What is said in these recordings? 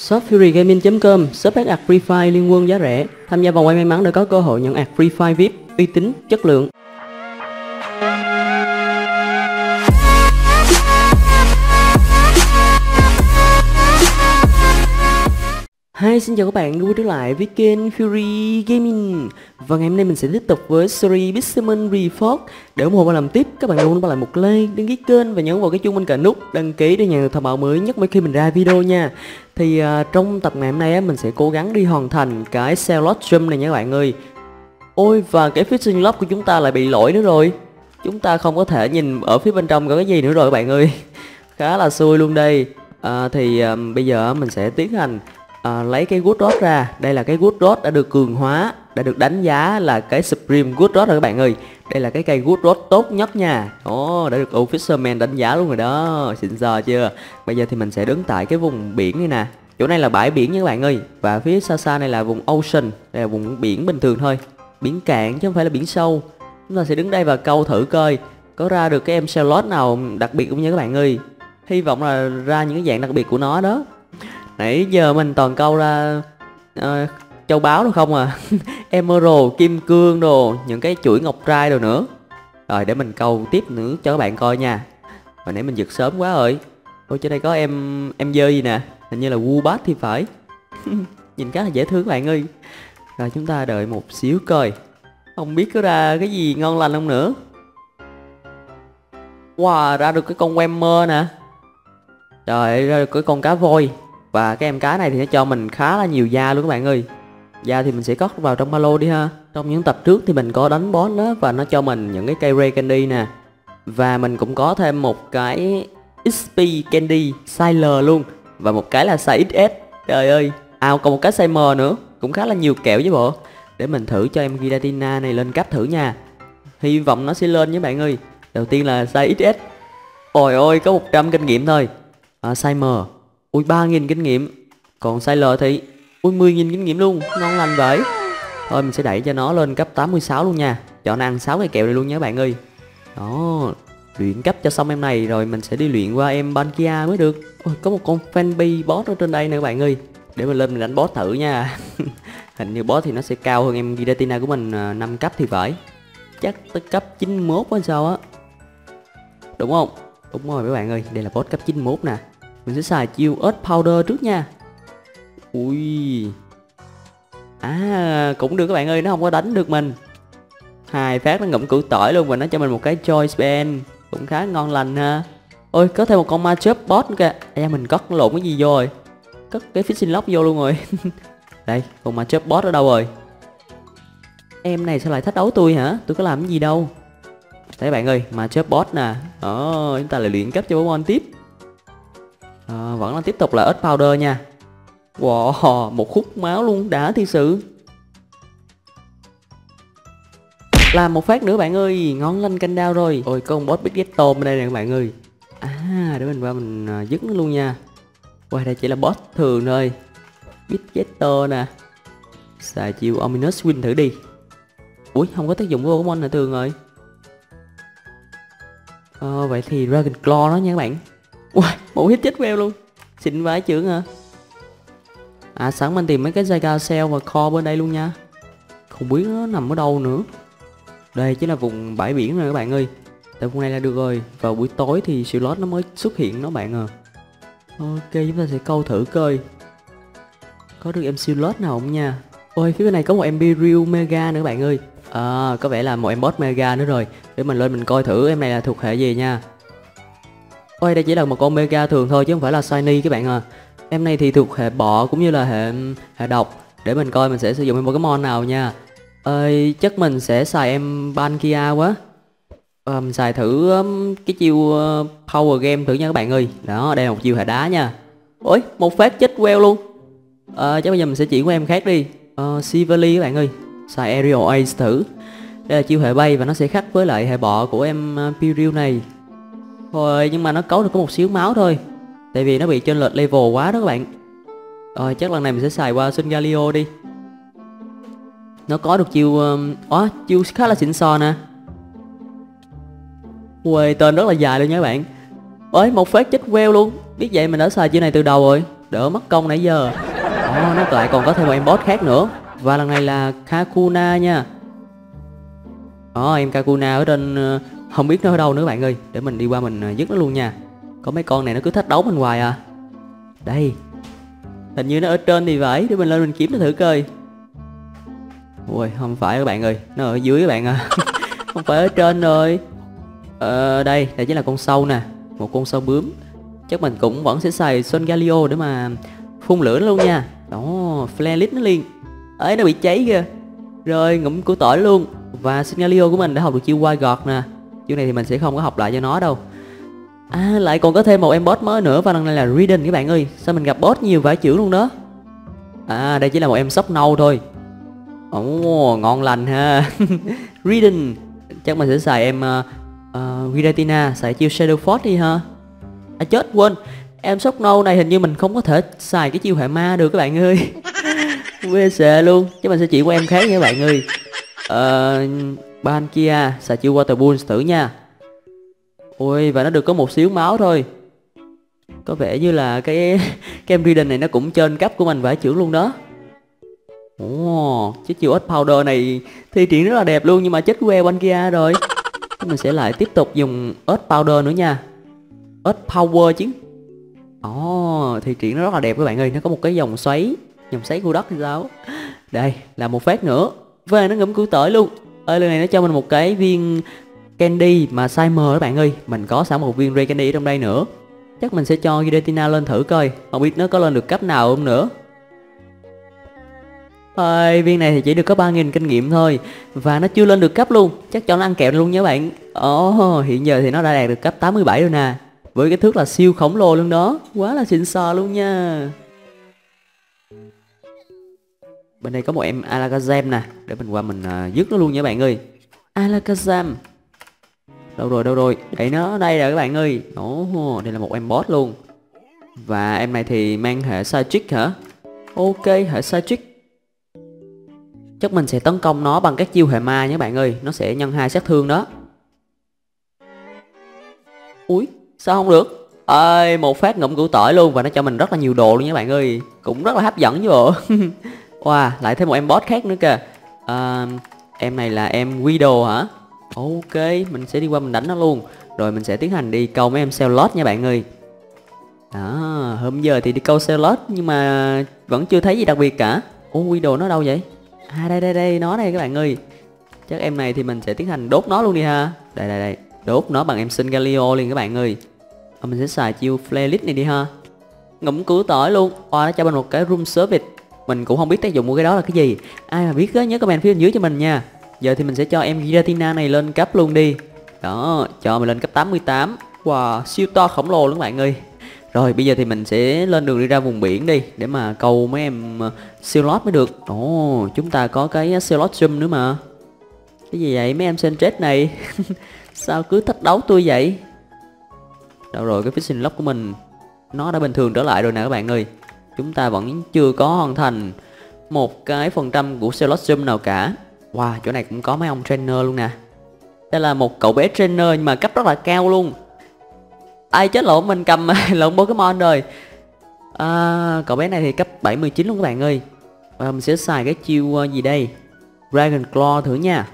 Shop FuryGaming.com, shop bán ạc Free Fire liên quân giá rẻ. Tham gia vòng quay may mắn để có cơ hội nhận ạc Free Fire VIP uy tín, chất lượng. Hi, xin chào các bạn, quay trở lại với kênh Fury Gaming Và ngày hôm nay mình sẽ tiếp tục với series Bismon Reforged Để ủng hộ và làm tiếp, các bạn đừng quên bỏ lại một like, đăng ký kênh và nhấn vào cái chuông bên cạnh nút đăng ký để nhận được thông báo mới nhất mỗi khi mình ra video nha thì uh, trong tập ngày hôm nay á, mình sẽ cố gắng đi hoàn thành cái Cellot Jump này nha các bạn ơi. Ôi và cái Fishing Lock của chúng ta lại bị lỗi nữa rồi. Chúng ta không có thể nhìn ở phía bên trong có cái gì nữa rồi các bạn ơi. Khá là xui luôn đây. À, Thì uh, bây giờ mình sẽ tiến hành uh, lấy cái good rod ra. Đây là cái good rod đã được cường hóa đã được đánh giá là cái supreme good rod rồi các bạn ơi. Đây là cái cây good rod tốt nhất nha. Ồ đã được officerman đánh giá luôn rồi đó. Xịn sò chưa? Bây giờ thì mình sẽ đứng tại cái vùng biển này nè. Chỗ này là bãi biển nha các bạn ơi. Và phía xa xa này là vùng ocean đây là vùng biển bình thường thôi. Biển cạn chứ không phải là biển sâu. Chúng ta sẽ đứng đây và câu thử coi có ra được cái em Charlotte nào đặc biệt không nha các bạn ơi. Hy vọng là ra những cái dạng đặc biệt của nó đó. Nãy giờ mình toàn câu ra uh, châu báu đâu không à? Emerald, kim cương đồ, những cái chuỗi ngọc trai đồ nữa. Rồi, để mình câu tiếp nữa cho các bạn coi nha. Hồi nãy mình giật sớm quá rồi. Ôi, trên đây có em em dơ gì nè. Hình như là Woobat thì phải. Nhìn khá là dễ thương các bạn ơi. Rồi, chúng ta đợi một xíu coi. Không biết có ra cái gì ngon lành không nữa. Wow, ra được cái con mơ nè. Trời ra được cái con cá voi. Và cái em cá này thì nó cho mình khá là nhiều da luôn các bạn ơi. Dạ thì mình sẽ cất vào trong ba lô đi ha. Trong những tập trước thì mình có đánh boss đó Và nó cho mình những cái cây ray candy nè. Và mình cũng có thêm một cái XP candy size L luôn. Và một cái là size XS Trời ơi. À còn một cái size M nữa. Cũng khá là nhiều kẹo với bộ. Để mình thử cho em Giratina này lên cấp thử nha. Hy vọng nó sẽ lên với bạn ơi. Đầu tiên là size XS Ôi ôi có 100 kinh nghiệm thôi. À, Size M. Ui 3.000 kinh nghiệm. Còn size L thì Ui 10.000 kinh nghiệm luôn. Ngon lành vậy. Thôi, mình sẽ đẩy cho nó lên cấp 86 luôn nha. Cho nó ăn 6 cây kẹo này luôn nha các bạn ơi. Đó, Luyện cấp cho xong em này rồi mình sẽ đi luyện qua em Bankia mới được. Ôi, có một con fanpage boss ở trên đây nè các bạn ơi. Để mình lên mình đánh boss thử nha. Hình như boss thì nó sẽ cao hơn em Giratina của mình à, 5 cấp thì phải. Chắc tới cấp 91 hay sao á. Đúng không? Đúng rồi các bạn ơi, Đây là boss cấp 91 nè. Mình sẽ xài chiêu Earth Powder trước nha. Ui. À cũng được các bạn ơi Nó không có đánh được mình. Hai phát nó ngậm củ tỏi luôn Và nó cho mình một cái choice band Cũng khá ngon lành ha. Ôi có thêm một con matchup boss nữa kìa. À mình cất lộn cái gì vô rồi? Cất cái fishing lock vô luôn rồi. Đây con matchup boss ở đâu rồi? Em này sao lại thách đấu tôi hả? Tôi có làm cái gì đâu. Thấy bạn ơi matchup boss nè. Ồ chúng ta lại luyện cấp cho Pokemon tiếp. À, vẫn là tiếp tục là ít powder nha wow một khúc máu luôn đã thi sự. Làm một phát nữa bạn ơi ngon lanh canh đao rồi. Ôi có con boss big ghetto bên đây nè các bạn ơi. À để mình qua mình à, dứt nó luôn nha. Qua đây chỉ là boss thường thôi. Big ghetto nè. Xài chiêu ominous win thử đi. Ui không có tác dụng của pokemon này thường rồi ờ, vậy thì dragon claw đó nha các bạn. Wow, một hit chết queo luôn. Xịn vãi trưởng hả? À sẵn mình tìm mấy cái Zyga Cell và kho bên đây luôn nha. Không biết nó nằm ở đâu nữa. Đây chính là vùng bãi biển rồi các bạn ơi. Tại vùng này là được rồi. Vào buổi tối thì slot nó mới xuất hiện đó bạn à. Ok, chúng ta sẽ câu thử coi. Có được em slot nào không nha? Ôi, phía bên này có một em Imperial Mega nữa bạn ơi. À có vẻ là một em boss Mega nữa rồi. Để mình lên mình coi thử em này là thuộc hệ gì nha. Ôi, đây chỉ là một con mega thường thôi chứ không phải là shiny các bạn à. Em này thì thuộc hệ bọ cũng như là hệ hệ độc. Để mình coi mình sẽ sử dụng em Pokemon nào nha. Ơi chắc mình sẽ xài em Bankia quá. À, Mình xài thử um, cái chiêu uh, Power Game thử nha các bạn ơi. Đó đây là một chiêu hệ đá nha. Ôi một phát chết queo luôn. À, Chắc bây giờ mình sẽ chuyển qua em khác đi. Uh, Sivali các bạn ơi. Xài Aerial Ace thử. Đây là chiêu hệ bay và nó sẽ khác với lại hệ bọ của em uh, Piriu này. Thôi nhưng mà nó cấu được có một xíu máu thôi. Tại vì nó bị trên lệch level quá đó các bạn. Rồi chắc lần này mình sẽ xài qua Sun Galio đi. Nó có được chiêu um... Ó, chiêu khá là xịn sò nè. Uầy, tên rất là dài luôn nha các bạn. Ôi, một phát chết queo luôn. Biết vậy mình đã xài chiêu này từ đầu rồi. Đỡ mất công nãy giờ. Ồ, nó lại còn có thêm một em boss khác nữa. Và lần này là Kakuna nha. Đó em Kakuna ở trên ờ, Không biết nó ở đâu nữa bạn ơi. Để mình đi qua mình ờ, dứt nó luôn nha. Có mấy con này nó cứ thách đấu mình hoài à. Đây, Hình như nó ở trên thì phải, Để mình lên mình kiếm nó thử coi. Ui, không phải các bạn ơi, Nó ở dưới các bạn à. Không phải ở trên rồi. Ờ đây Đây chính là con sâu nè, Một con sâu bướm. Chắc mình cũng vẫn sẽ xài Son Galio để mà phun lửa nó luôn nha. Đó, Flare lit nó liền. Ấy nó bị cháy kìa. Rồi, ngụm của tỏi luôn. Và Signalio của mình đã học được chiêu quay gọt nè. Chiêu này thì mình sẽ không có học lại cho nó đâu à lại còn có thêm một em boss mới nữa và lần này là Riden các bạn ơi. Sao mình gặp boss nhiều vải chữ luôn đó? À đây chỉ là một em sóc nâu thôi. Ồ ngon lành ha. Riden chắc mình sẽ xài em uh, uh, Giratina xài chiêu Shadow Force đi ha. À chết quên. Em sóc nâu này hình như mình không có thể xài cái chiêu hệ ma được các bạn ơi. Quê xệ luôn. Chứ mình sẽ chỉ qua em khác nha các bạn ơi. Ờ ban kia xài chiêu water bulls thử nha ôi và nó được có một xíu máu thôi. Có vẻ như là cái cái em reading này nó cũng trên cấp của mình vải trưởng luôn đó. Ồ chiếc chiêu ếch powder này thi triển rất là đẹp luôn nhưng mà chết que ban kia rồi. Mình sẽ lại tiếp tục dùng ếch powder nữa nha. Ếch power chứ. Ồ oh, thì triển nó rất là đẹp các bạn ơi. Nó có một cái dòng xoáy dòng xoáy khu đất thì sao? Đây là một phát nữa. Và nó ngấm củ tỏi luôn. Ơi lần này nó cho mình một cái viên candy mà size M các bạn ơi mình có sẵn một viên ray candy ở trong đây nữa. Chắc mình sẽ cho Gidetina lên thử coi không biết nó có lên được cấp nào không nữa. Ơi, viên này thì chỉ được có 3.000 kinh nghiệm thôi Và nó chưa lên được cấp luôn. Chắc cho nó ăn kẹo luôn nha bạn. Ồ, oh, hiện giờ thì nó đã đạt được cấp 87 rồi nè Với cái thước là siêu khổng lồ luôn đó. Quá là xịn sò luôn nha. Bên đây có một em Alakazam nè Để mình qua mình uh, dứt nó luôn nha bạn ơi. Alakazam. Đâu rồi đâu rồi? Đây nó đây rồi các bạn ơi. Ồ, đây là một em boss luôn. Và em này thì mang hệ Psychic hả? Ok hệ Psychic. Chắc mình sẽ tấn công nó bằng các chiêu hệ ma nhé bạn ơi. Nó sẽ nhân hai sát thương đó. Ui sao không được? Ơi một phát ngụm củ tỏi luôn và nó cho mình rất là nhiều đồ luôn nhé bạn ơi. Cũng rất là hấp dẫn chứ bộ. Wow, lại thêm một em boss khác nữa kìa. À, Em này là em Widow hả? Ok, mình sẽ đi qua mình đánh nó luôn. Rồi mình sẽ tiến hành đi câu mấy em lót nha bạn ơi. Đó, hôm giờ thì đi câu lót Nhưng mà vẫn chưa thấy gì đặc biệt cả. Ủa, đồ nó đâu vậy? À đây đây đây, nó đây các bạn ơi. Chắc em này thì mình sẽ tiến hành đốt nó luôn đi ha. Đây đây đây, đốt nó bằng em Singalio liền các bạn ơi. À, Mình sẽ xài chiêu Flare này đi ha. Ngụm cứu tỏi luôn. Wow, nó cho mình một cái room service. Mình cũng không biết tác dụng của cái đó là cái gì. Ai mà biết á nhớ comment phía bên dưới cho mình nha giờ thì mình sẽ cho em Giratina này lên cấp luôn đi. Đó, cho mình lên cấp 88 wow, siêu to khổng lồ luôn các bạn ơi. Rồi, bây giờ thì mình sẽ lên đường đi ra vùng biển đi, để mà câu mấy em ờ, siêu lót mới được. Ồ, chúng ta có cái siêu lót zoom nữa mà. Cái gì vậy? Mấy em Sentress này. Sao cứ thách đấu tôi vậy? Đâu rồi, cái fishing lock của mình, nó đã bình thường trở lại rồi nè các bạn ơi. Chúng ta vẫn chưa có hoàn thành một cái phần trăm của Celostum nào cả. Wow, chỗ này cũng có mấy ông trainer luôn nè. Đây là một cậu bé trainer nhưng mà cấp rất là cao luôn. Ai chết lộn mình cầm lộn Pokemon rồi. À, Cậu bé này thì cấp 79 luôn các bạn ơi. À, Mình sẽ xài cái chiêu ờ, gì đây? Dragon Claw thử nha.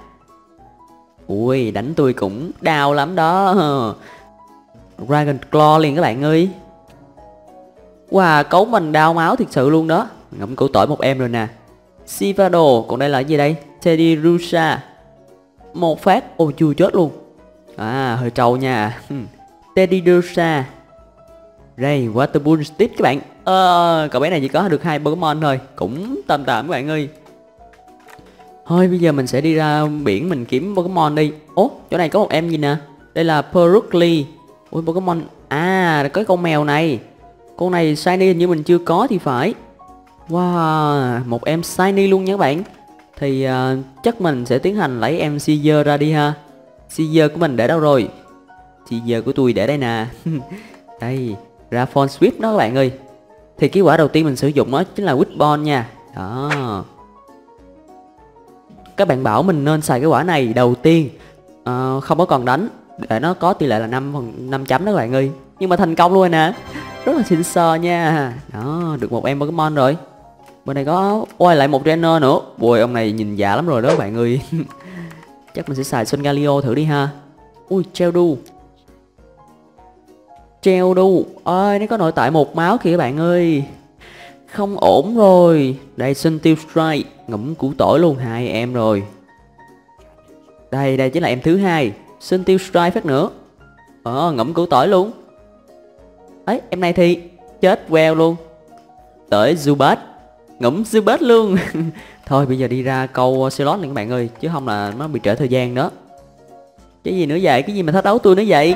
Ui đánh tôi cũng đau lắm đó. Dragon Claw liền các bạn ơi. Wow, cấu mình đau máu thiệt sự luôn đó. Ngậm củ tỏi một em rồi nè. Sivado, còn đây là gì đây? Teddy Rusa Một phát, ô chưa chết luôn. À, hơi trâu nha. Teddy Rusa Ray, Water Bull Steve các bạn. Ờ, Cậu bé này chỉ có được hai Pokemon thôi. Cũng tầm tạm các bạn ơi. Thôi bây giờ mình sẽ đi ra biển mình kiếm Pokemon đi. Ố, chỗ này có một em gì nè? Đây là Perukli Ôi Pokemon. À, có con mèo này. Con này shiny hình như mình chưa có thì phải. Wow, một em shiny luôn nha các bạn. Thì uh, chắc mình sẽ tiến hành lấy em Caesar ra đi ha. Caesar của mình để đâu rồi? Caesar của tôi để đây nè. Đây, ra phone sweep đó các bạn ơi. Thì cái quả đầu tiên mình sử dụng đó chính là Witbon nha. Đó. Các bạn bảo mình nên xài cái quả này đầu tiên. Uh, Không có còn đánh Để nó có tỷ lệ là 5, 5 chấm đó các bạn ơi. Nhưng mà thành công luôn rồi nè. Rất là xịn sò nha. Đó được một em Pokemon rồi bên này có ôi, lại một trainer nữa. Ui, ông này nhìn giả lắm rồi đó bạn ơi. Chắc mình sẽ xài Sun Galio thử đi ha. Ui, treo đu. Treo đu. Ơi nó có nội tại một máu kìa bạn ơi. Không ổn rồi. Đây, Sun Tiêu Strike. Ngẫm củ tỏi luôn. Hai em rồi. Đây đây chính là em thứ hai. Sun Tiêu Strike phát nữa. Ờ ngẫm củ tỏi luôn. Ấy, em này thì chết queo luôn. Tới Zubat ngẫm bết luôn. Thôi bây giờ đi ra câu ờ, slot này các bạn ơi chứ không là nó bị trễ thời gian đó cái gì nữa vậy? Cái gì mà thách đấu tôi nữa vậy?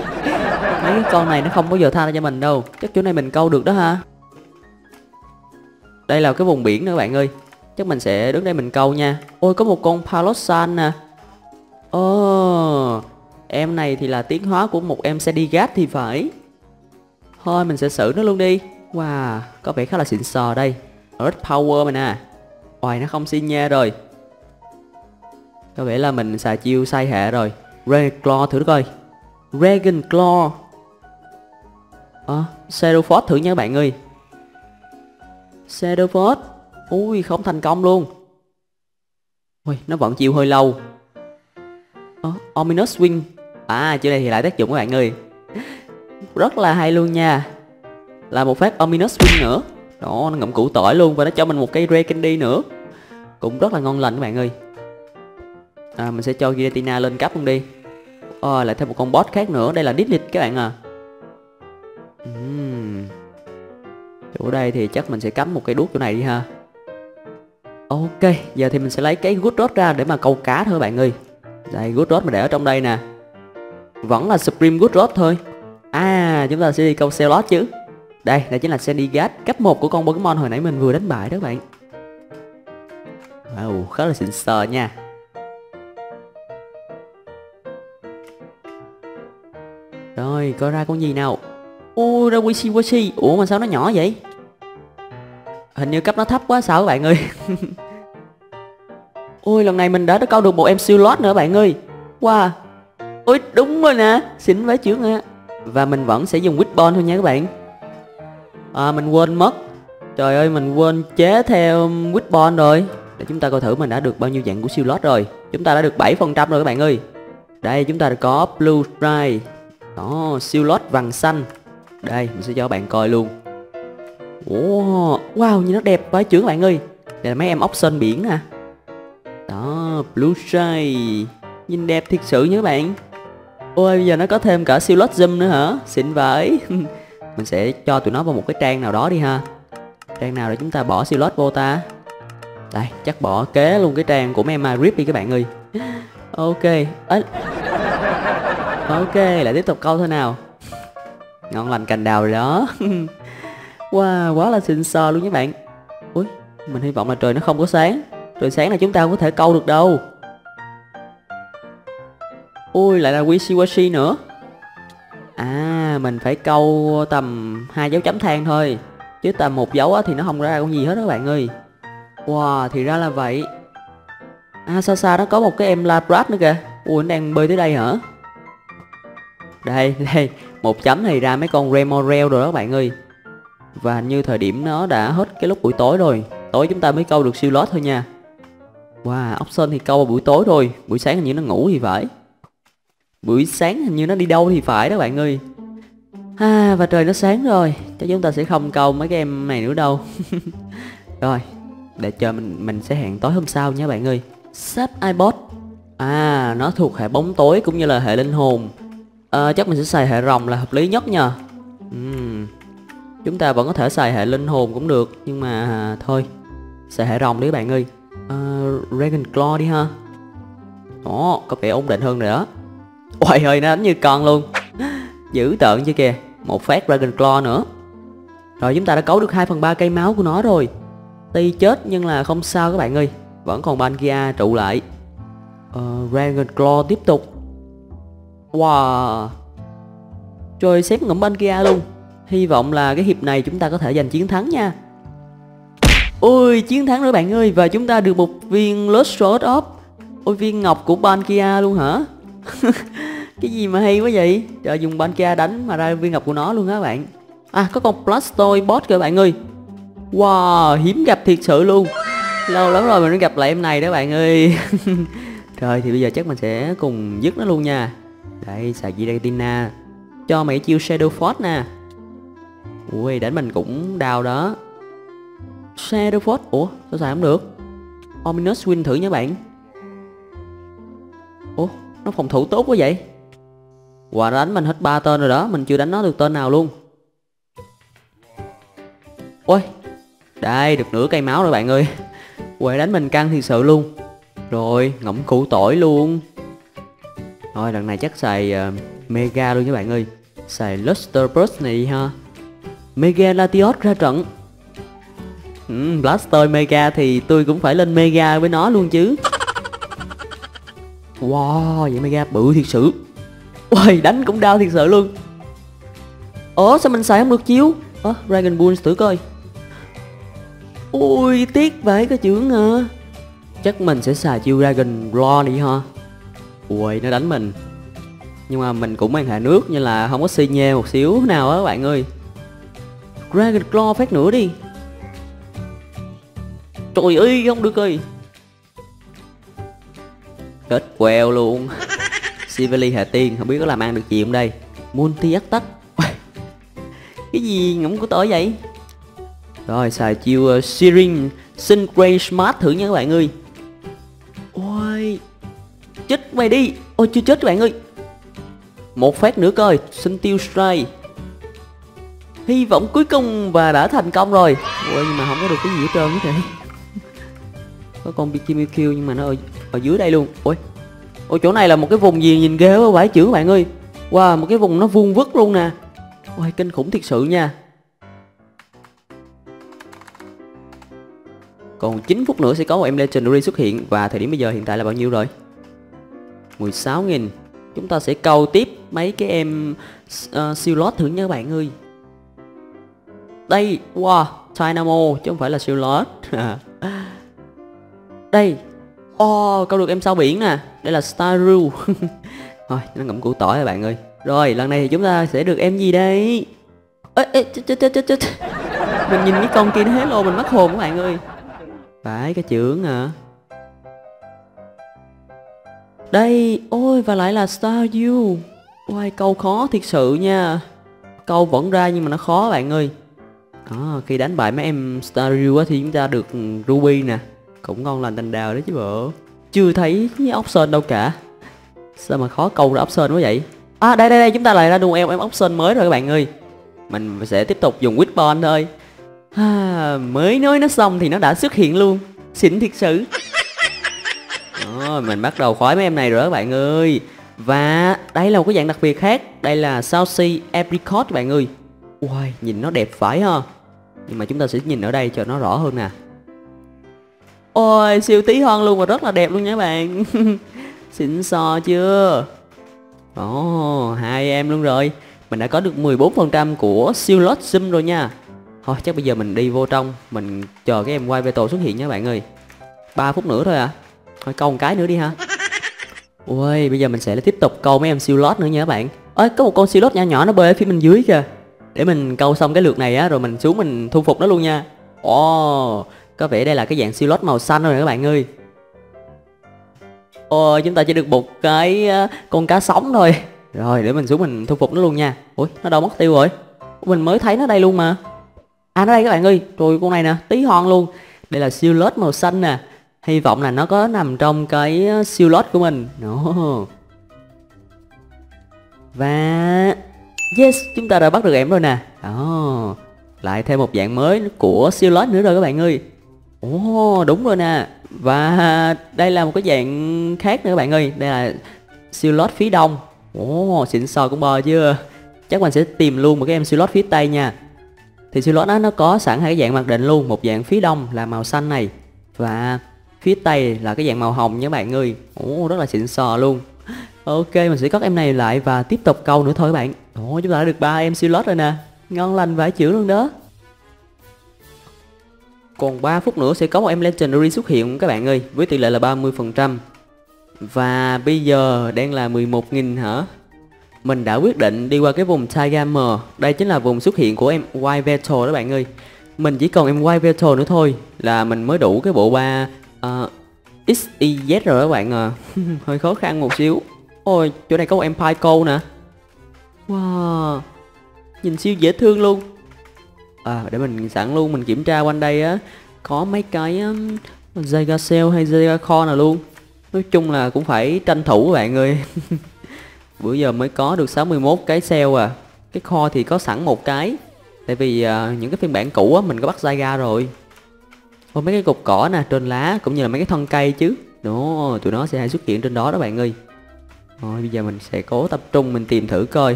Mấy cái con này nó không bao giờ tha cho mình đâu. Chắc chỗ này mình câu được đó ha. Đây là cái vùng biển nữa các bạn ơi. Chắc mình sẽ đứng đây mình câu nha. Ôi có một con palosan nè. Ồ oh, em này thì là tiến hóa của một em sedigat thì phải. Thôi mình sẽ xử nó luôn đi. Wow có vẻ khá là xịn sò đây rất power mà nè. Hoài nó không xin nha rồi. Có vẻ là mình xài chiêu sai hệ rồi. Dragon Claw thử coi. Dragon Claw. À, Shadow Force thử nha bạn ơi. Shadow Force Ui không thành công luôn. Ui nó vẫn chịu hơi lâu. À, Ominous Swing À chỗ này thì lại tác dụng các bạn ơi. Rất là hay luôn nha. Là một phát Ominous Swing nữa đó nó ngậm củ tỏi luôn và nó cho mình một cây ray candy nữa. Cũng rất là ngon lành các bạn ơi. À, mình sẽ cho Giratina lên cấp luôn đi. À, lại thêm một con boss khác nữa. Đây là Diglett các bạn à. Uhm. chỗ đây thì chắc mình sẽ cắm một cây đuốc chỗ này đi ha. Ok giờ thì mình sẽ lấy cái good rod ra để mà câu cá thôi bạn ơi. Đây good rod mình để ở trong đây nè. Vẫn là supreme good rod thôi. À chúng ta sẽ đi câu Celot chứ đây, đây chính là Senigat cấp 1 của con Pokemon hồi nãy mình vừa đánh bại đó các bạn. Wow, khá là xịn sò nha. Rồi, coi ra con gì nào? Ui, ra Wishi Washy. Ủa mà sao nó nhỏ vậy? Hình như cấp nó thấp quá sao các bạn ơi. Ôi, lần này mình đã câu được một em siêu lót nữa bạn ơi. Wow. Ôi, đúng rồi nè. Xịn vãi chưởng nha. Và mình vẫn sẽ dùng Witbon thôi nha các bạn à, mình quên mất. Trời ơi mình quên chế theo Witbon rồi. Để chúng ta coi thử mình đã được bao nhiêu dạng của siêu lót rồi. Chúng ta đã được 7% rồi các bạn ơi. Đây chúng ta đã có blue ray, đó siêu lót vàng xanh. Đây mình sẽ cho bạn coi luôn. Wow, wow nhìn nó đẹp quá chưởng bạn ơi. Đây là mấy em option biển nè. Đó blue ray, nhìn đẹp thiệt sự nha các bạn. Ôi bây giờ nó có thêm cả siêu lót zoom nữa hả? Xịn vậy mình sẽ cho tụi nó vào một cái trang nào đó đi ha. Trang nào để chúng ta bỏ silot vô ta? Đây, chắc bỏ kế luôn cái trang của Mema Rip đi các bạn ơi. Ok, Ê. ok, lại tiếp tục câu thôi nào. Ngon lành cành đào rồi đó. Wow, quá là xinh xò luôn các bạn. Ui, mình hy vọng là trời nó không có sáng. Trời sáng là chúng ta không có thể câu được đâu. Ui, lại là wishy washy nữa. À mình phải câu tầm hai dấu chấm than thôi. Chứ tầm một dấu thì nó không ra con gì hết các bạn ơi. Wow, thì ra là vậy. À xa xa nó có một cái em Lapras nữa kìa. Ui nó đang bơi tới đây hả? Đây đây, Một chấm thì ra mấy con Remorel rồi đó các bạn ơi. Và như thời điểm nó đã hết cái lúc buổi tối rồi. Tối chúng ta mới câu được siêu lót thôi nha. Wow, option thì câu vào buổi tối thôi. Buổi sáng hình như nó ngủ thì phải buổi sáng hình như nó đi đâu thì phải đó bạn ơi. À, và trời nó sáng rồi chắc chúng ta sẽ không câu mấy cái em này nữa đâu. Rồi để chờ mình mình sẽ hẹn tối hôm sau nha bạn ơi. Sắp ibot. À nó thuộc hệ bóng tối cũng như là hệ linh hồn. À, chắc mình sẽ xài hệ rồng là hợp lý nhất nha. Uhm. chúng ta vẫn có thể xài hệ linh hồn cũng được nhưng mà à, thôi xài hệ rồng đi bạn ơi. À, dragon claw đi ha. Ồ, có vẻ ổn định hơn rồi đó. Ôi ơi nó đánh như con luôn. Dữ tợn chứ kìa. Một phát Dragon Claw nữa. Rồi chúng ta đã cấu được 2 phần ba cây máu của nó rồi. Tuy chết nhưng là không sao các bạn ơi. Vẫn còn Bankia trụ lại. Uh, Dragon Claw tiếp tục. Wow. Trời xếp ngẫm Bankia luôn. Hy vọng là cái hiệp này chúng ta có thể giành chiến thắng nha. Ôi chiến thắng rồi bạn ơi. Và chúng ta được một viên Lost Sword Off Ôi viên ngọc của Bankia luôn hả? Cái gì mà hay quá vậy? Trời, dùng ban kia đánh mà ra viên ngọc của nó luôn á bạn. À có con Blastoise boss kìa bạn ơi. Wow, hiếm gặp thiệt sự luôn. Lâu lắm rồi mình mới gặp lại em này đó bạn ơi. Rồi, thì bây giờ chắc mình sẽ cùng dứt nó luôn nha. Đây xài Giratina Cho mày chiêu Shadow Force nè. Ui, đánh mình cũng đau đó. Shadow Force? Ủa, sao xài không được? Ominous win thử nha bạn. Ủa? Nó phòng thủ tốt quá vậy. Quả wow, đánh mình hết ba tên rồi đó Mình chưa đánh nó được tên nào luôn. Ôi Đây được nửa cây máu rồi bạn ơi. Quệ đánh mình căng thiệt sự luôn. Rồi ngỗng củ tỏi luôn. Rồi lần này chắc xài uh, Mega luôn các bạn ơi. Xài Luster Burst này đi ha. Mega Latios ra trận. Ừ, Blaster Mega thì tôi cũng phải lên Mega với nó luôn chứ. Wow, vậy Mega bự thiệt sự. Ôi đánh cũng đau thiệt sự luôn. Ủa, sao mình xài không được chiếu? Ơ Dragon Ball thử coi. Ui, tiếc vậy cái trưởng à. Chắc mình sẽ xài chiêu Dragon Claw đi ha. Ui nó đánh mình. Nhưng mà mình cũng mang hạ nước như là không có xi nhê một xíu nào á các bạn ơi. Dragon Claw phát nữa đi. Trời ơi, không được ơi Kết queo luôn. Siveli Hà Tiên không biết có làm ăn được gì không đây. Multi tách Cái gì ngỗng của tỏi vậy? Rồi xài chiêu uh, Searing Syncray Smart thử nha các bạn ơi. Ôi Chết mày đi. Ôi chưa chết các bạn ơi. Một phát nữa coi Xin tiêu strike Hy vọng cuối cùng và đã thành công rồi. Ôi nhưng mà không có được cái gì hết trơn hết vậy có con BKMQ nhưng mà nó ở, ở dưới đây luôn. Ôi Ôi chỗ này là một cái vùng gì nhìn ghê quá vãi chữ các bạn ơi. Wow một cái vùng nó vuông vức luôn nè. Ôi kinh khủng thiệt sự nha. Còn 9 phút nữa sẽ có một em Legendary xuất hiện Và thời điểm bây giờ hiện tại là bao nhiêu rồi? 16.000 Chúng ta sẽ câu tiếp mấy cái em ờ, uh, siêu lót thử nha các bạn ơi. Đây, wow, Dynamo chứ không phải là siêu lót Đây, oh, câu được em sao biển nè. Đây là Staru Thôi, nó ngậm củ tỏi rồi bạn ơi. Rồi, lần này thì chúng ta sẽ được em gì đây? Ê, ê, chết, chết, chết, chết Mình nhìn cái con kia nó hello mình mất hồn các bạn ơi. Phải cái trưởng hả? Đây Ôi và lại là Star You Ôi câu khó thiệt sự nha. Câu vẫn ra nhưng mà nó khó bạn ơi. À, Khi đánh bại mấy em Star You thì chúng ta được Ruby nè. Cũng ngon lành thành đào đấy chứ bộ. Chưa thấy cái option đâu cả. Sao mà khó câu ra option quá vậy? À đây đây đây chúng ta lại ra được em em option mới rồi các bạn ơi. Mình sẽ tiếp tục dùng Wishbone thôi. À, mới nói nó xong thì nó đã xuất hiện luôn. Xịn thiệt sự. Đó, mình bắt đầu khói mấy em này rồi các bạn ơi. Và đây là một cái dạng đặc biệt khác. Đây là Saucy Apricot các bạn ơi. Ui, nhìn nó đẹp phải ha. Nhưng mà chúng ta sẽ nhìn ở đây cho nó rõ hơn nè ôi siêu tí hơn luôn và rất là đẹp luôn nha các bạn. Xịn sò chưa? Ồ hai em luôn rồi. Mình đã có được 14% của siêu lót zoom rồi nha. Thôi chắc bây giờ mình đi vô trong Mình chờ cái em quay về tổ xuất hiện nha bạn ơi. 3 phút nữa thôi à. Thôi câu một cái nữa đi ha. Ui bây giờ mình sẽ tiếp tục câu mấy em siêu lót nữa nha các bạn. Ơi có một con siêu lót nhỏ nhỏ nó bơi ở phía bên dưới kìa. Để mình câu xong cái lượt này á Rồi mình xuống mình thu phục nó luôn nha. Ồ oh, có vẻ đây là cái dạng siêu lót màu xanh rồi các bạn ơi Ồ, chúng ta chỉ được một cái ờ, con cá sống thôi Rồi để mình xuống mình thu phục nó luôn nha Ui nó đâu mất tiêu rồi Mình mới thấy nó đây luôn mà À nó đây các bạn ơi, rồi con này nè, tí hon luôn. Đây là siêu lót màu xanh nè. Hy vọng là nó có nằm trong cái ờ, siêu lót của mình. No. Và yes, chúng ta đã bắt được em rồi nè. Đó. Lại thêm một dạng mới của siêu lót nữa rồi các bạn ơi. Ồ, oh, đúng rồi nè. Và đây là một cái dạng khác nữa bạn ơi. Đây là siêu lót phía đông. Ồ, oh, xịn sò cũng bò chưa? Chắc mình sẽ tìm luôn một cái em siêu lót phía tây nha thì siêu lót đó nó có sẵn hai cái dạng mặc định luôn một dạng phía đông là màu xanh này và phía tây là cái dạng màu hồng nha bạn ơi ồ rất là xịn sò luôn ok mình sẽ cất em này lại và tiếp tục câu nữa thôi các bạn ồ chúng ta đã được ba em siêu lót rồi nè ngon lành vãi chữ luôn đó còn 3 phút nữa sẽ có một em legendary xuất hiện các bạn ơi với tỷ lệ là 30% và bây giờ đang là 11.000 hả mình đã quyết định đi qua cái vùng tiger M. Đây chính là vùng xuất hiện của em White Veto đó bạn ơi. Mình chỉ còn em White Veto nữa thôi là mình mới đủ cái bộ ba ờ, uh, XYZ rồi các bạn à. Hơi khó khăn một xíu. Ôi, chỗ này có một em Câu nè. Wow. Nhìn siêu dễ thương luôn. À, để mình sẵn luôn, mình kiểm tra quanh đây á. Có mấy cái um, Zega Cell hay Zega Core nào luôn. Nói chung là cũng phải tranh thủ các bạn ơi. bữa giờ mới có được 61 cái cell à. Cái kho thì có sẵn một cái. Tại vì uh, những cái phiên bản cũ á mình có bắt zega rồi. Ôi mấy cái cục cỏ nè trên lá cũng như là mấy cái thân cây chứ. Đó tụi nó sẽ hay xuất hiện trên đó đó bạn ơi. Rồi bây giờ mình sẽ cố tập trung mình tìm thử coi.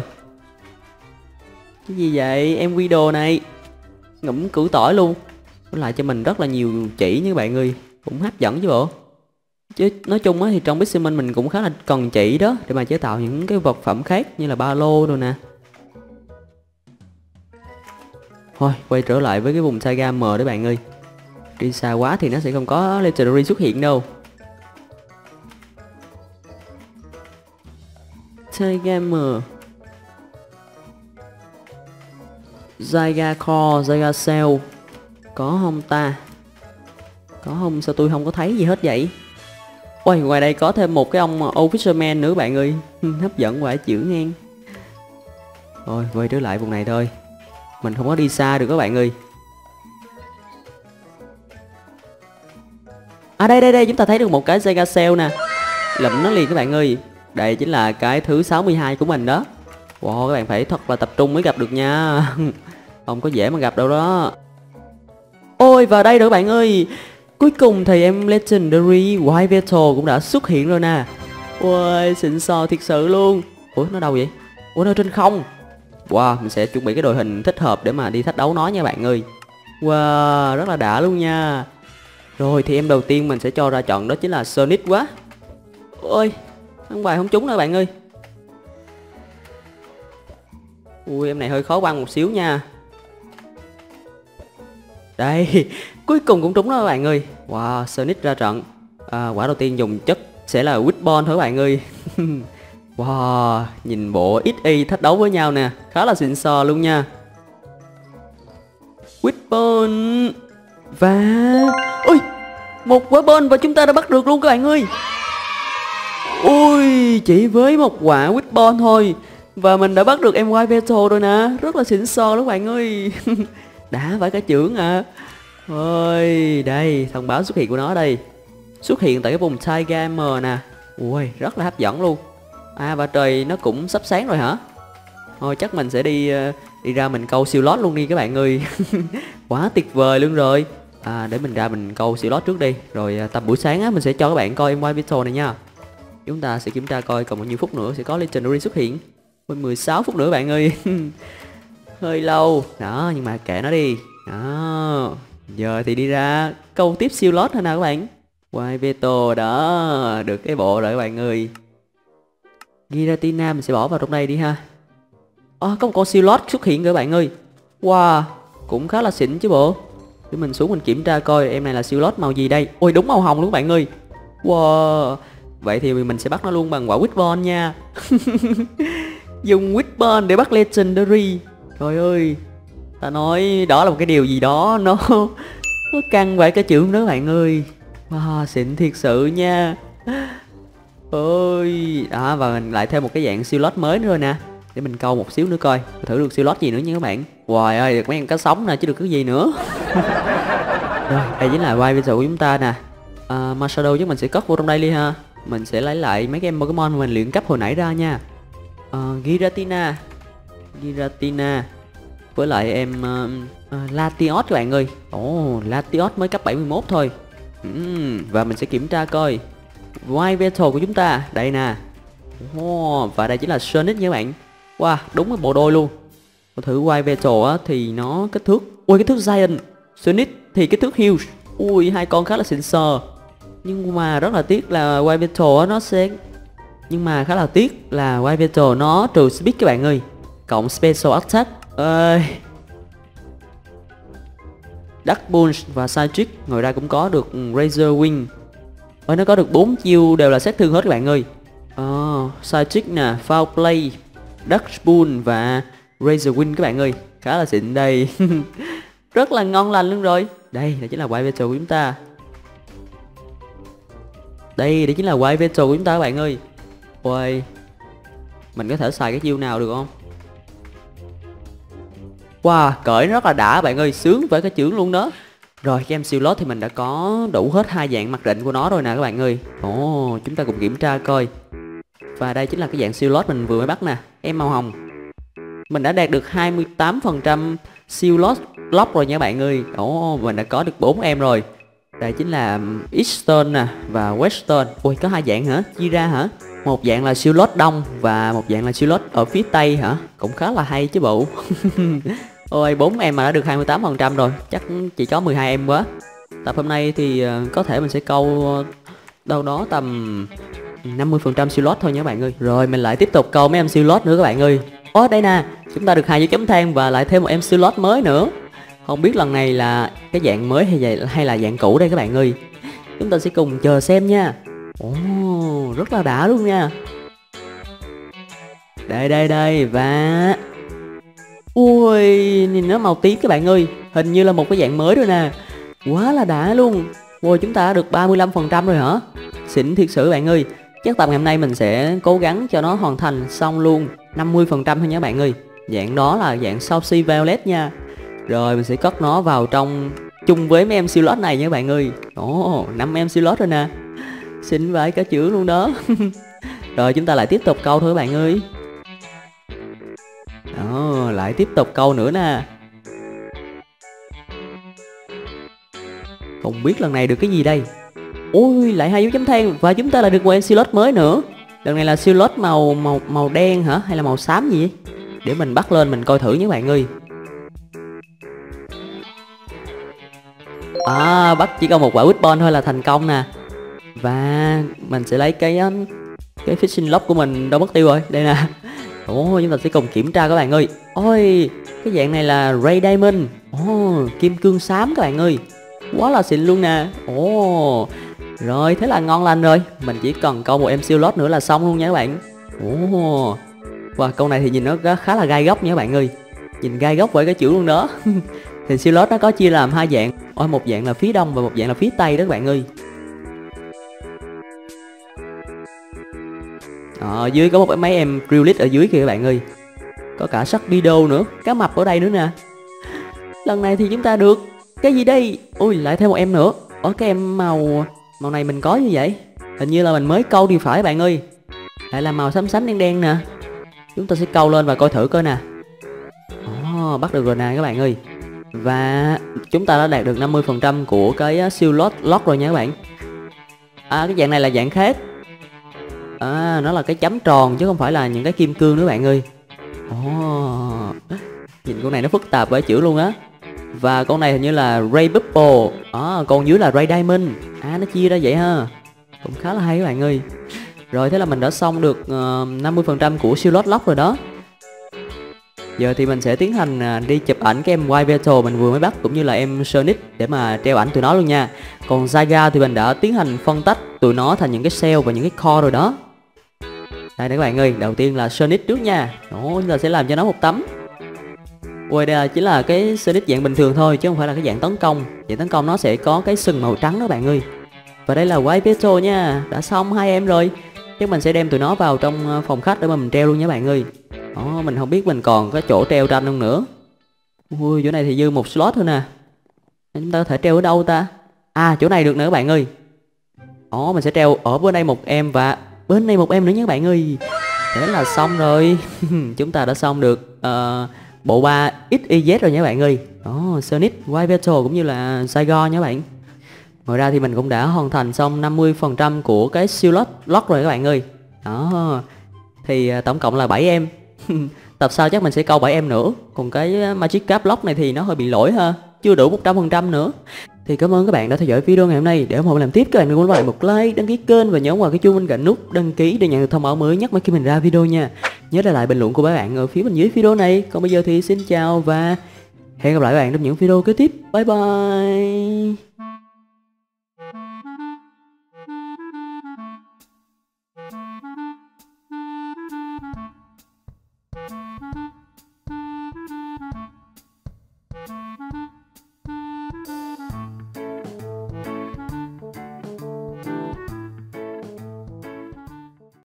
Cái gì vậy? Em quy đồ này ngụm củ tỏi luôn. Nó lại cho mình rất là nhiều chỉ như bạn ơi. Cũng hấp dẫn chứ bộ. Chứ nói chung á thì trong Pixelmon mình cũng khá là cần chỉ đó, để mà chế tạo những cái vật phẩm khác như là ba lô rồi nè. Thôi, quay trở lại với cái vùng saga M đấy bạn ơi. Đi xa quá thì nó sẽ không có legendary xuất hiện đâu. Saga M. Zyga Core, Zyga Cell. Có không ta? Có không? Sao tôi không có thấy gì hết vậy? Ôi ngoài đây có thêm một cái ông Officerman nữa bạn ơi. Hấp dẫn quả chữ ngang. Rồi quay trở lại vùng này thôi. Mình không có đi xa được các bạn ơi. À đây đây đây chúng ta thấy được một cái Sega Cell nè. Lụm nó liền các bạn ơi. Đây chính là cái thứ 62 của mình đó. Wow các bạn phải thật là tập trung mới gặp được nha. Không có dễ mà gặp đâu đó. Ôi, vào đây nữa bạn ơi. Cuối cùng thì em Legendary White Veto cũng đã xuất hiện rồi nè. Ôi xịn sò thiệt sự luôn. Ủa, nó đâu vậy? Ủa, nó trên không? Wow, mình sẽ chuẩn bị cái đội hình thích hợp để mà đi thách đấu nó nha bạn ơi. Wow, rất là đã luôn nha. Rồi, thì em đầu tiên mình sẽ cho ra chọn đó chính là Sonic quá. Ôi Thằng bài không trúng nữa bạn ơi. Ui, em này hơi khó quăng một xíu nha đây cuối cùng cũng trúng đó các bạn ơi. Wow sonic ra trận. À, quả đầu tiên dùng chất sẽ là witbon thôi các bạn ơi. Wow nhìn bộ xy thách đấu với nhau nè. Khá là xịn sò luôn nha. Witbon và ui một quả bôn và chúng ta đã bắt được luôn các bạn ơi. Ui chỉ với một quả witbon thôi. Và mình đã bắt được em white Battle rồi nè. Rất là xịn sò đó các bạn ơi. đã phải cả trưởng à. Ôi, đây, thông báo xuất hiện của nó đây. Xuất hiện tại cái vùng Tiger M nè. Ui, rất là hấp dẫn luôn. À và trời, nó cũng sắp sáng rồi hả? Thôi, chắc mình sẽ đi ờ, đi ra mình câu siêu lót luôn đi các bạn ơi. Quá tuyệt vời luôn rồi. À để mình ra mình câu siêu lót trước đi. Rồi à, tầm buổi sáng á, mình sẽ cho các bạn coi em white video này nha. Chúng ta sẽ kiểm tra coi còn bao nhiêu phút nữa sẽ có legendary xuất hiện. 16 phút nữa bạn ơi. hơi lâu. Đó nhưng mà kệ nó đi. Đó. Giờ thì đi ra câu tiếp siêu lót thôi nào các bạn. Quay veto. Đó được cái bộ rồi các bạn ơi. Giratina mình sẽ bỏ vào trong đây đi ha. À, có một con siêu lót xuất hiện rồi các bạn ơi. Wow cũng khá là xịn chứ bộ. Để mình xuống mình kiểm tra coi em này là siêu lót màu gì đây. Ôi đúng màu hồng luôn các bạn ơi. Wow. Vậy thì mình sẽ bắt nó luôn bằng quả Witbon nha. Dùng Witbon để bắt Legendary. Trời ơi Ta nói đó là một cái điều gì đó Nó Nó căng vậy cái chữ đó bạn ơi. Wow xịn thiệt sự nha. Ôi Đó và mình lại thêm một cái dạng siêu lót mới nữa rồi nè. Để mình câu một xíu nữa coi Thử được siêu lót gì nữa nha các bạn. Hoài ơi được mấy con cá sống nè chứ được cái gì nữa. Rồi đây chính là quay video của chúng ta nè. À, Masado chứ mình sẽ cất vô trong đây đi ha. Mình sẽ lấy lại mấy cái em Pokemon mà mình luyện cấp hồi nãy ra nha. À, Giratina. Giratina. Với lại em uh, uh, Latios các bạn ơi. Ồ oh, Latios mới cấp 71 thôi. Uhm, Và mình sẽ kiểm tra coi. White Battle của chúng ta Đây nè. Oh, Và đây chính là Sonic nha các bạn. Wow đúng là bộ đôi luôn. Mình thử White Battle á thì nó kích thước Ui kích thước Giant. Sonic thì kích thước Huge. Ui hai con khá là xịn sờ Nhưng mà rất là tiếc là White Battle á nó sẽ Nhưng mà khá là tiếc là White Battle nó trừ speed các bạn ơi cộng special attack. Ơi Dark Punch và Psychic ngoài ra cũng có được Razor Wing. Ôi nó có được bốn chiêu đều là sát thương hết các bạn ơi. Side Psychic nè, Foul Play duck Spoon và Razor Wing các bạn ơi. Khá là xịn đây. Rất là ngon lành luôn rồi. Đây, đây chính là white Battle của chúng ta. Đây, đây chính là white Battle của chúng ta các bạn ơi. Ôi Mình có thể xài cái chiêu nào được không? Wow, cởi rất là đã bạn ơi, sướng với cái chưởng luôn đó. Rồi cái em siêu lót thì mình đã có đủ hết hai dạng mặc định của nó rồi nè các bạn ơi. Ồ chúng ta cùng kiểm tra coi. Và đây chính là cái dạng siêu lót mình vừa mới bắt nè. Em màu hồng. Mình đã đạt được 28% siêu lót lock rồi nha các bạn ơi. Ồ mình đã có được 4 em rồi. Đây chính là Eastern nè và Western. Ui có hai dạng hả? Chia ra hả? Một dạng là siêu lót đông và một dạng là siêu lót ở phía tây hả? Cũng khá là hay chứ bộ. Ôi 4 em mà đã được 28% rồi. Chắc chỉ có 12 em quá. Tập hôm nay thì ờ, có thể mình sẽ câu đâu đó tầm 50% siêu lót thôi nha các bạn ơi. Rồi mình lại tiếp tục câu mấy em siêu lót nữa các bạn ơi. Ồ đây nè Chúng ta được hai dấu chấm than và lại thêm một em siêu lót mới nữa. Không biết lần này là cái dạng mới hay, hay là dạng cũ đây các bạn ơi. Chúng ta sẽ cùng chờ xem nha. Ồ rất là đã luôn nha. Đây đây đây và Ui, nhìn nó màu tím các bạn ơi. Hình như là một cái dạng mới rồi nè. Quá là đã luôn. Ui, chúng ta đã được 35% rồi hả? Xỉn thiệt sự bạn ơi. Chắc tập ngày hôm nay mình sẽ cố gắng cho nó hoàn thành xong luôn 50% thôi nha bạn ơi. Dạng đó là dạng Saucy Violet nha. Rồi mình sẽ cất nó vào trong chung với mấy em siêu lót này nha bạn ơi. Ồ, oh, 5 em siêu lót rồi nè. Xịn vãi cả chữ luôn đó. Rồi chúng ta lại tiếp tục câu thôi bạn ơi đó, lại tiếp tục câu nữa nè. Không biết lần này được cái gì đây. Ôi lại hai dấu chấm than Và chúng ta lại được quen siêu mới nữa. Lần này là slot màu màu màu đen hả? Hay là màu xám gì vậy? Để mình bắt lên mình coi thử nhé bạn ơi. À bắt chỉ còn một quả Witbon thôi là thành công nè. Và mình sẽ lấy cái cái fishing lock của mình đâu mất tiêu rồi. Đây nè. Ồ chúng ta sẽ cùng kiểm tra các bạn ơi. Ôi, cái dạng này là Ray Diamond. Ồ, kim cương xám các bạn ơi. Quá là xịn luôn nè. Ồ, Rồi, thế là ngon lành rồi. Mình chỉ cần câu một em siêu lót nữa là xong luôn nha các bạn. Ồ Wow câu này thì nhìn nó khá là gai góc nha các bạn ơi. Nhìn gai góc với cái chữ luôn đó. Thì siêu lót nó có chia làm hai dạng. Ôi, một dạng là phía đông và một dạng là phía tây đó các bạn ơi. Ở dưới có một mấy em Drillit ở dưới kìa các bạn ơi. Có cả sắc video nữa Cá mập ở đây nữa nè. Lần này thì chúng ta được Cái gì đây? Ui lại thêm một em nữa. Ở cái em màu Màu này mình có như vậy? Hình như là mình mới câu thì phải bạn ơi. Lại là màu xám xám đen đen nè. Chúng ta sẽ câu lên và coi thử coi nè. Oh, Bắt được rồi nè các bạn ơi. Và chúng ta đã đạt được 50% của cái à, siêu lót lót rồi nha các bạn. À cái dạng này là dạng khác à nó là cái chấm tròn chứ không phải là những cái kim cương nữa bạn ơi. Oh, nhìn con này nó phức tạp bởi chữ luôn á. Và con này hình như là Ray Bubble à, Con dưới là Ray Diamond. À nó chia ra vậy ha. Cũng khá là hay các bạn ơi. Rồi thế là mình đã xong được ờ, uh, 50% của siêu lót lóc rồi đó. Giờ thì mình sẽ tiến hành uh, đi chụp ảnh cái em White Beetle mình vừa mới bắt Cũng như là em Sonic để mà treo ảnh tụi nó luôn nha. Còn Zyga thì mình đã tiến hành phân tách tụi nó thành những cái cell và những cái core rồi đó đây các bạn ơi đầu tiên là Sonic trước nha. Đó, chúng ta sẽ làm cho nó một tấm. Ui đây là chỉ là cái Sonic dạng bình thường thôi chứ không phải là cái dạng tấn công. Dạng tấn công nó sẽ có cái sừng màu trắng đó bạn ơi. Và đây là White Petal nha. Đã xong hai em rồi. Chắc mình sẽ đem tụi nó vào trong ờ, phòng khách để mà mình treo luôn nha bạn ơi. Đó, mình không biết mình còn có chỗ treo tranh không nữa. Ui chỗ này thì dư một slot thôi nè. Chúng ta có thể treo ở đâu ta? À chỗ này được nữa các bạn ơi. Đó mình sẽ treo ở bên đây một em và bên này một em nữa nhé bạn ơi. Thế là xong rồi. Chúng ta đã xong được uh, bộ ba XYZ rồi nhé bạn ơi. Đó Sonic White Battle cũng như là Saigon nhé bạn. Ngoài ra thì mình cũng đã hoàn thành xong 50% của cái siêu lót lót rồi các bạn ơi. Đó thì uh, tổng cộng là 7 em. Tập sau chắc mình sẽ câu 7 em nữa. Còn cái Magic Cap Lock này thì nó hơi bị lỗi ha. Chưa đủ 100% nữa thì cảm ơn các bạn đã theo dõi video ngày hôm nay. Để ủng hộ làm tiếp các bạn đừng quên lại một like, đăng ký kênh và nhấn vào cái chuông bên cạnh nút đăng ký để nhận được thông báo mới nhất mỗi khi mình ra video nha. Nhớ để lại bình luận của các bạn ở phía bên dưới video này. Còn bây giờ thì xin chào và hẹn gặp lại các bạn trong những video kế tiếp. Bye bye.